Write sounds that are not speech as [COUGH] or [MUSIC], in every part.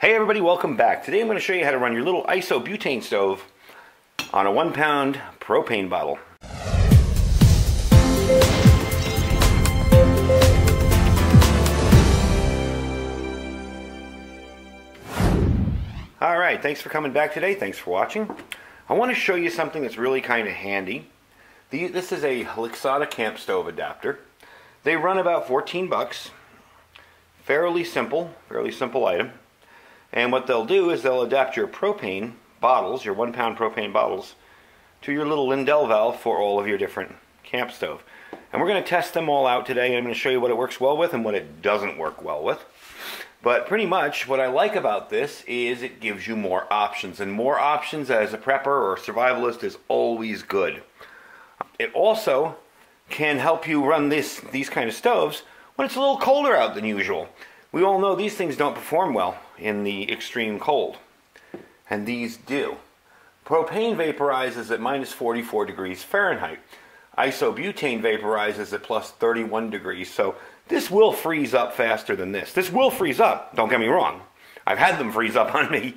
Hey everybody, welcome back. Today I'm going to show you how to run your little isobutane stove on a one pound propane bottle. Alright, thanks for coming back today. Thanks for watching. I want to show you something that's really kind of handy. This is a Lixada camp stove adapter. They run about 14 bucks. Fairly simple, fairly simple item. And what they'll do is they'll adapt your propane bottles, your one pound propane bottles, to your little Lindal valve for all of your different camp stove. And we're going to test them all out today. I'm going to show you what it works well with and what it doesn't work well with. But pretty much what I like about this is it gives you more options. And more options as a prepper or survivalist is always good. It also can help you run this these kind of stoves when it's a little colder out than usual. We all know these things don't perform well in the extreme cold, and these do. Propane vaporizes at minus 44 degrees Fahrenheit. Isobutane vaporizes at plus 31 degrees, so this will freeze up faster than this. This will freeze up, don't get me wrong. I've had them freeze up [LAUGHS] on me,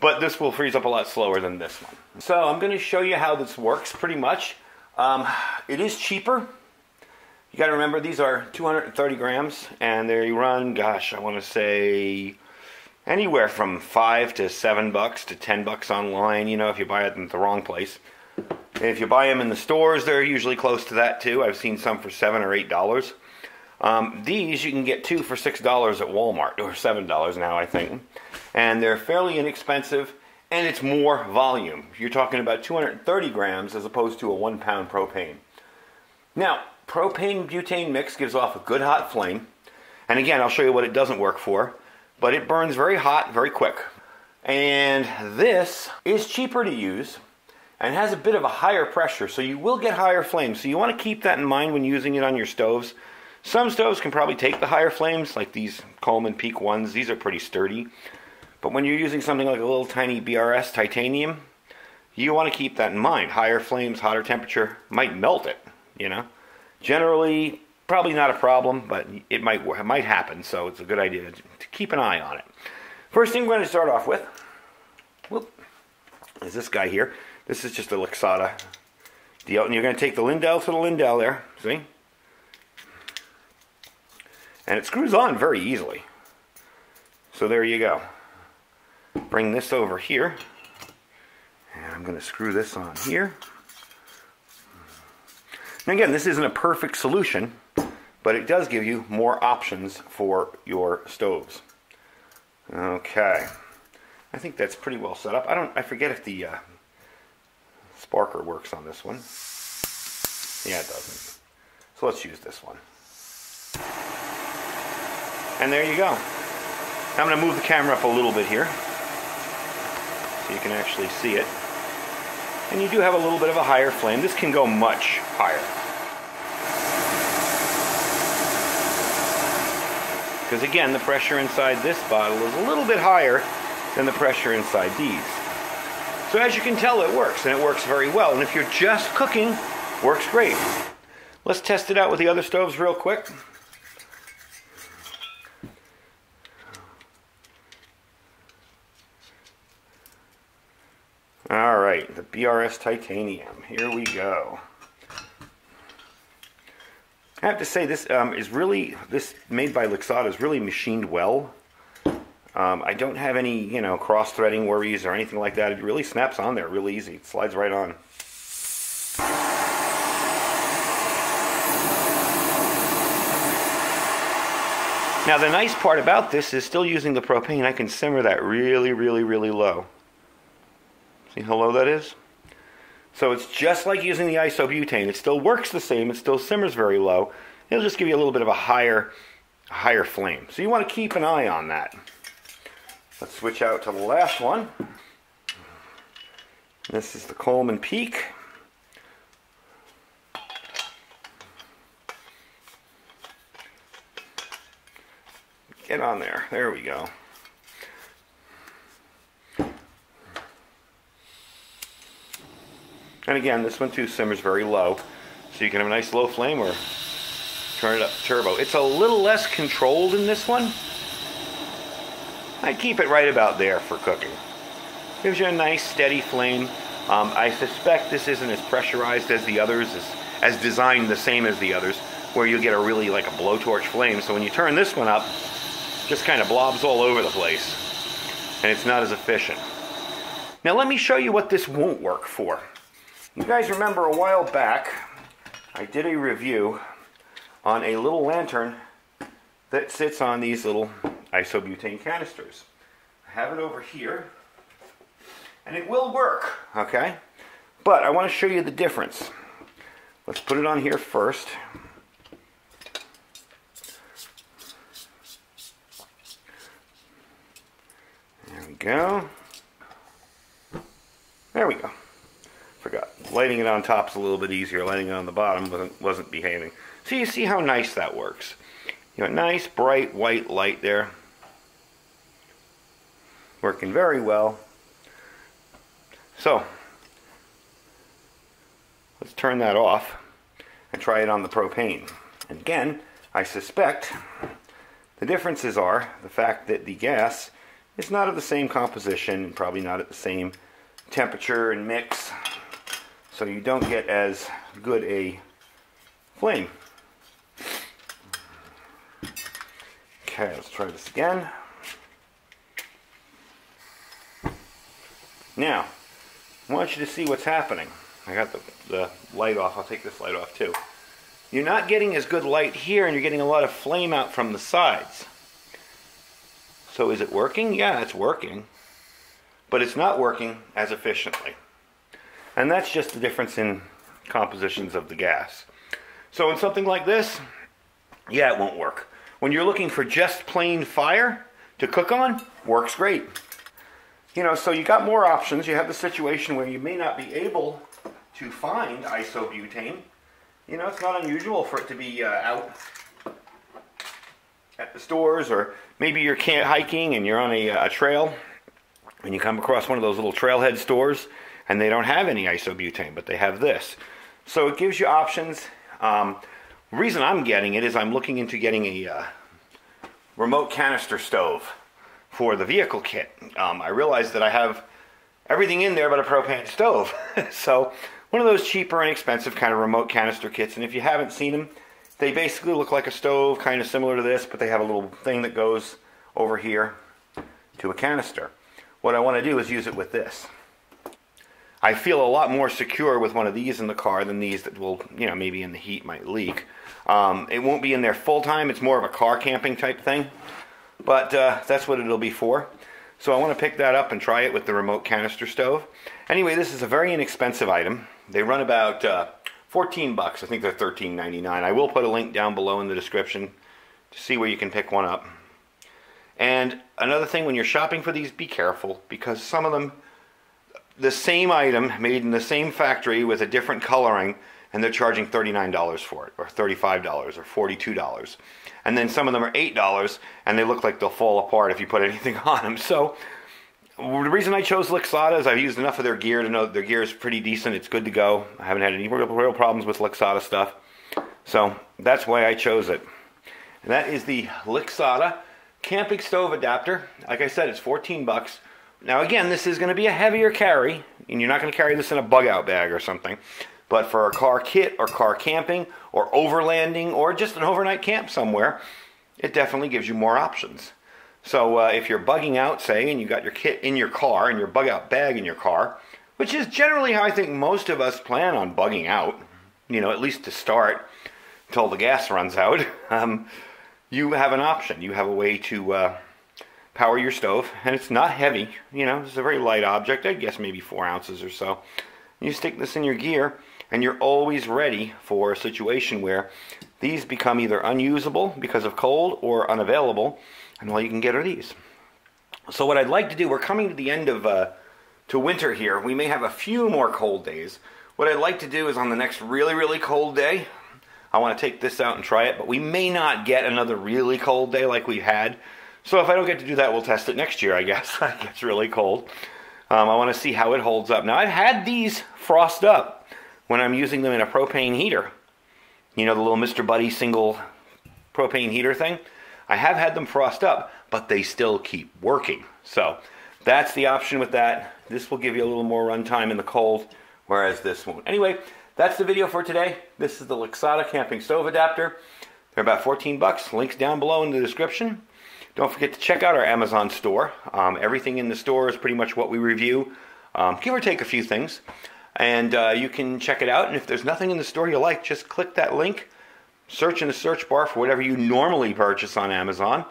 but this will freeze up a lot slower than this one. So I'm going to show you how this works pretty much. Um, it is cheaper you got to remember these are 230 grams and they run, gosh, I want to say anywhere from five to seven bucks to ten bucks online, you know, if you buy it in the wrong place. If you buy them in the stores, they're usually close to that too. I've seen some for seven or eight dollars. Um, these you can get two for six dollars at Walmart, or seven dollars now, I think. And they're fairly inexpensive, and it's more volume. You're talking about 230 grams as opposed to a one pound propane. Now, propane butane mix gives off a good hot flame. And again, I'll show you what it doesn't work for. But it burns very hot, very quick. And this is cheaper to use and has a bit of a higher pressure, so you will get higher flames. So you want to keep that in mind when using it on your stoves. Some stoves can probably take the higher flames, like these Coleman Peak ones. These are pretty sturdy. But when you're using something like a little tiny BRS titanium, you want to keep that in mind. Higher flames, hotter temperature might melt it, you know. Generally, probably not a problem, but it might it might happen. So it's a good idea to, keep an eye on it. First thing we're going to start off with, whoop, is this guy here. This is just a Lixada deal, and you're going to take the Lindal to the Lindal there. See, and it screws on very easily. So there you go. Bring this over here, and I'm going to screw this on here. And again, this isn't a perfect solution, but it does give you more options for your stoves. Okay. I think that's pretty well set up. I don't I forget if the uh, sparker works on this one. Yeah, it doesn't. So let's use this one. And there you go. I'm going to move the camera up a little bit here so you can actually see it. And you do have a little bit of a higher flame. This can go much higher. Because again, the pressure inside this bottle is a little bit higher than the pressure inside these. So as you can tell, it works, and it works very well. And if you're just cooking, works great. Let's test it out with the other stoves real quick. All right, the BRS Titanium. Here we go. I have to say this um, is really this made by Lixada is really machined well. Um, I don't have any you know cross threading worries or anything like that. It really snaps on there really easy. It slides right on. Now the nice part about this is still using the propane. I can simmer that really, really, really low. See how low that is? So it's just like using the isobutane. It still works the same. It still simmers very low. It'll just give you a little bit of a higher, higher flame. So you want to keep an eye on that. Let's switch out to the last one. This is the Coleman Peak. Get on there. There we go. And again, this one too simmers very low. So you can have a nice low flame or turn it up turbo. It's a little less controlled in this one. I'd keep it right about there for cooking. Gives you a nice steady flame. Um, I suspect this isn't as pressurized as the others, as, as designed the same as the others, where you get a really like a blowtorch flame. So when you turn this one up, just kind of blobs all over the place. And it's not as efficient. Now let me show you what this won't work for. You guys remember a while back, I did a review on a little lantern that sits on these little isobutane canisters. I have it over here, and it will work, okay? But I want to show you the difference. Let's put it on here first. There we go. There we go. Lighting it on top is a little bit easier. Lighting it on the bottom wasn't, wasn't behaving. So you see how nice that works. You know, nice bright white light there. Working very well. So, let's turn that off and try it on the propane. And again, I suspect the differences are the fact that the gas is not of the same composition and probably not at the same temperature and mix. So you don't get as good a flame. Okay, let's try this again. Now, I want you to see what's happening. I got the, the light off. I'll take this light off too. You're not getting as good light here, and you're getting a lot of flame out from the sides. So is it working? Yeah, it's working. But it's not working as efficiently. And that's just the difference in compositions of the gas. So in something like this, yeah, it won't work. When you're looking for just plain fire to cook on, works great. You know, so you got more options. You have the situation where you may not be able to find isobutane. You know, it's not unusual for it to be uh, out at the stores, or maybe you're hiking and you're on a, a trail and you come across one of those little trailhead stores and they don't have any isobutane, but they have this. So it gives you options. Um, the reason I'm getting it is I'm looking into getting a uh, remote canister stove for the vehicle kit. Um, I realized that I have everything in there but a propane stove. [LAUGHS] so one of those cheaper and expensive kind of remote canister kits. And if you haven't seen them, they basically look like a stove, kind of similar to this, but they have a little thing that goes over here to a canister. What I want to do is use it with this. I feel a lot more secure with one of these in the car than these that will, you know, maybe in the heat might leak. Um, it won't be in there full time. It's more of a car camping type thing. But uh, that's what it'll be for. So I want to pick that up and try it with the remote canister stove. Anyway, this is a very inexpensive item. They run about uh, 14 bucks. I think they're 13.99. I will put a link down below in the description to see where you can pick one up. And another thing, when you're shopping for these, be careful because some of them the same item made in the same factory with a different coloring and they're charging $39 for it or $35 or $42 and then some of them are $8 and they look like they'll fall apart if you put [LAUGHS] anything on them so the reason I chose Lixada is I've used enough of their gear to know their gear is pretty decent it's good to go. I haven't had any real, real problems with Lixada stuff. So that's why I chose it. And that is the Lixada camping stove adapter. Like I said it's 14 bucks now, again, this is going to be a heavier carry, and you're not going to carry this in a bug out bag or something. But for a car kit or car camping or overlanding or just an overnight camp somewhere, it definitely gives you more options. So uh, if you're bugging out, say, and you got your kit in your car and your bug out bag in your car, which is generally how I think most of us plan on bugging out, you know, at least to start until the gas runs out, [LAUGHS] um, you have an option. You have a way to uh, power your stove, and it's not heavy. You know, it's a very light object. I guess maybe four ounces or so. You stick this in your gear, and you're always ready for a situation where these become either unusable because of cold or unavailable, and all you can get are these. So what I'd like to do, we're coming to the end of uh, to winter here. We may have a few more cold days. What I'd like to do is on the next really, really cold day, I want to take this out and try it, but we may not get another really cold day like we've had. So if I don't get to do that, we'll test it next year, I guess. [LAUGHS] it gets really cold. Um, I want to see how it holds up. Now, I've had these frost up when I'm using them in a propane heater. You know, the little Mr. Buddy single propane heater thing. I have had them frost up, but they still keep working. So that's the option with that. This will give you a little more runtime in the cold, whereas this won't. Anyway, that's the video for today. This is the Lixada camping stove adapter. They're about 14 bucks. Links down below in the description. Don't forget to check out our Amazon store. Um, everything in the store is pretty much what we review, um, give or take a few things. And uh, you can check it out. And if there's nothing in the store you like, just click that link, search in the search bar for whatever you normally purchase on Amazon.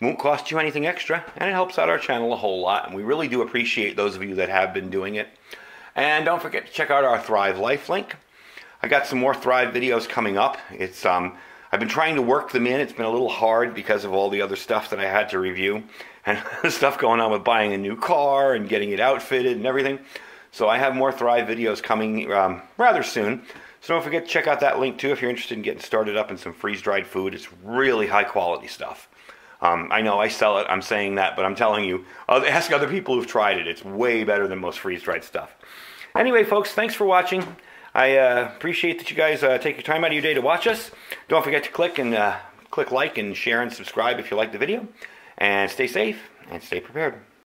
Won't cost you anything extra, and it helps out our channel a whole lot. And we really do appreciate those of you that have been doing it. And don't forget to check out our Thrive Life link. I got some more Thrive videos coming up. It's um, I've been trying to work them in. It's been a little hard because of all the other stuff that I had to review [LAUGHS] and stuff going on with buying a new car and getting it outfitted and everything. So I have more Thrive videos coming um, rather soon. So don't forget to check out that link too if you're interested in getting started up in some freeze-dried food. It's really high quality stuff. Um, I know I sell it, I'm saying that, but I'm telling you, ask other people who've tried it. It's way better than most freeze-dried stuff. Anyway, folks, thanks for watching. I uh, appreciate that you guys uh, take your time out of your day to watch us. Don't forget to click and uh, click like and share and subscribe if you like the video. And stay safe and stay prepared.